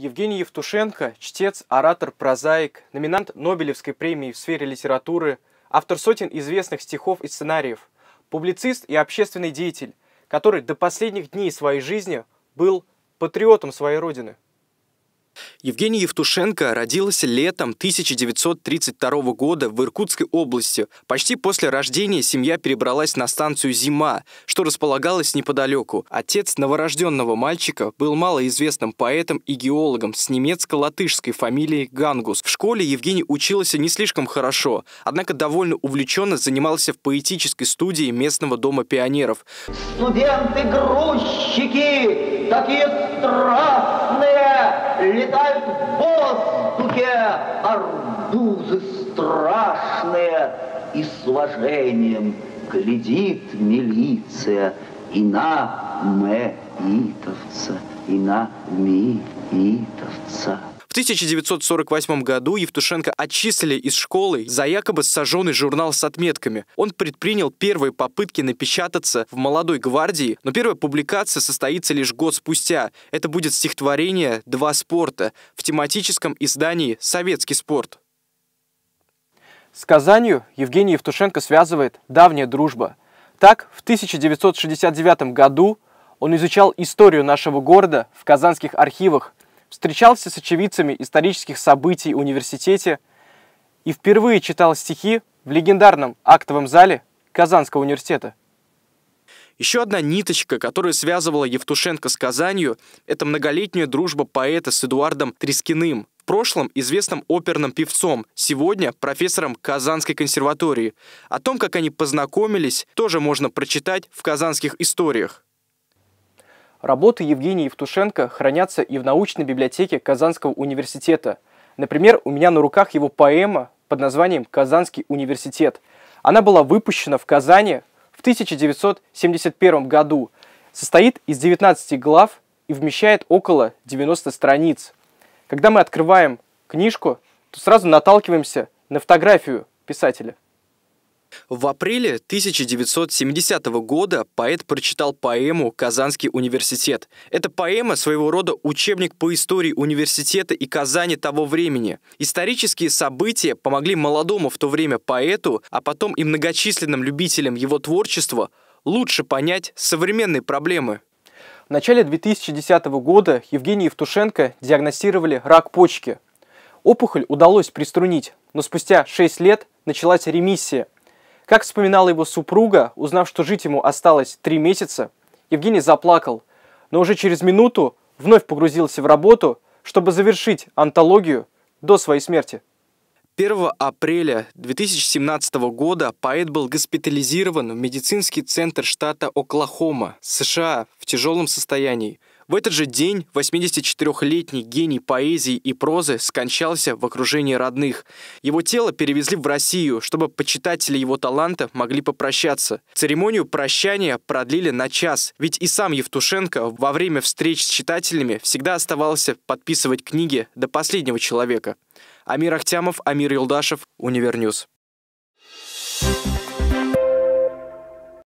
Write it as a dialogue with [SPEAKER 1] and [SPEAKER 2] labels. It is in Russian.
[SPEAKER 1] Евгений Евтушенко – чтец, оратор, прозаик, номинант Нобелевской премии в сфере литературы, автор сотен известных стихов и сценариев, публицист и общественный деятель, который до последних дней своей жизни был патриотом своей родины.
[SPEAKER 2] Евгений Евтушенко родился летом 1932 года в Иркутской области. Почти после рождения семья перебралась на станцию «Зима», что располагалось неподалеку. Отец новорожденного мальчика был малоизвестным поэтом и геологом с немецко-латышской фамилией Гангус. В школе Евгений учился не слишком хорошо, однако довольно увлеченно занимался в поэтической студии местного дома пионеров.
[SPEAKER 3] Студенты-грузчики, такие страстные, летают в воздухе арбузы страшные, и с уважением глядит милиция и на мэитовца, и на миитовца.
[SPEAKER 2] В 1948 году Евтушенко отчислили из школы за якобы сожженный журнал с отметками. Он предпринял первые попытки напечататься в «Молодой гвардии», но первая публикация состоится лишь год спустя. Это будет стихотворение «Два спорта» в тематическом издании «Советский спорт».
[SPEAKER 1] С Казанью Евгений Евтушенко связывает давняя дружба. Так, в 1969 году он изучал историю нашего города в казанских архивах встречался с очевидцами исторических событий в университете и впервые читал стихи в легендарном актовом зале Казанского университета.
[SPEAKER 2] Еще одна ниточка, которая связывала Евтушенко с Казанью, это многолетняя дружба поэта с Эдуардом Трескиным, в прошлом известным оперным певцом, сегодня профессором Казанской консерватории. О том, как они познакомились, тоже можно прочитать в казанских историях.
[SPEAKER 1] Работы Евгения Евтушенко хранятся и в научной библиотеке Казанского университета. Например, у меня на руках его поэма под названием «Казанский университет». Она была выпущена в Казани в 1971 году, состоит из 19 глав и вмещает около 90 страниц. Когда мы открываем книжку, то сразу наталкиваемся на фотографию писателя.
[SPEAKER 2] В апреле 1970 года поэт прочитал поэму «Казанский университет». Это поэма своего рода учебник по истории университета и Казани того времени. Исторические события помогли молодому в то время поэту, а потом и многочисленным любителям его творчества лучше понять современные проблемы.
[SPEAKER 1] В начале 2010 года Евгению Евтушенко диагностировали рак почки. Опухоль удалось приструнить, но спустя 6 лет началась ремиссия – как вспоминала его супруга, узнав, что жить ему осталось три месяца, Евгений заплакал, но уже через минуту вновь погрузился в работу, чтобы завершить антологию до своей смерти.
[SPEAKER 2] 1 апреля 2017 года поэт был госпитализирован в медицинский центр штата Оклахома, США, в тяжелом состоянии. В этот же день 84-летний гений поэзии и прозы скончался в окружении родных. Его тело перевезли в Россию, чтобы почитатели его таланта могли попрощаться. Церемонию прощания продлили на час, ведь и сам Евтушенко во время встреч с читателями всегда оставался подписывать книги до последнего человека. Амир Ахтямов, Амир Юлдашев, Univer News. Thank you